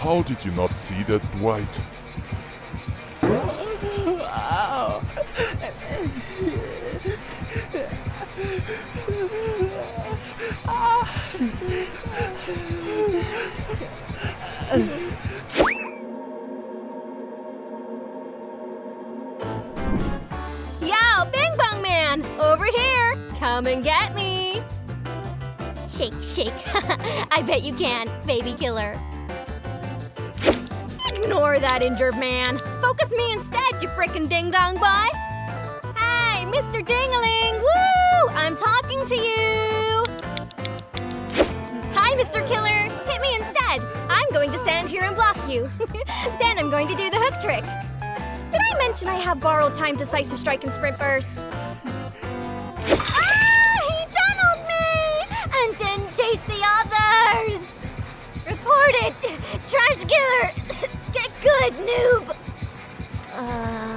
How did you not see that, Dwight? Yo, Bing Bong Man, over here. Come and get me. Shake, shake. I bet you can, baby killer. Ignore that injured man. Focus me instead, you frickin' ding dong boy. Hey, Mr. Dingaling, woo! I'm talking to you. Hi, Mr. Killer. Hit me instead. I'm going to stand here and block you. then I'm going to do the hook trick. Did I mention I have borrowed time decisive strike and sprint burst? ah! He tunneled me! And didn't chase the others! Report it! Trash killer! Good, noob! Uh...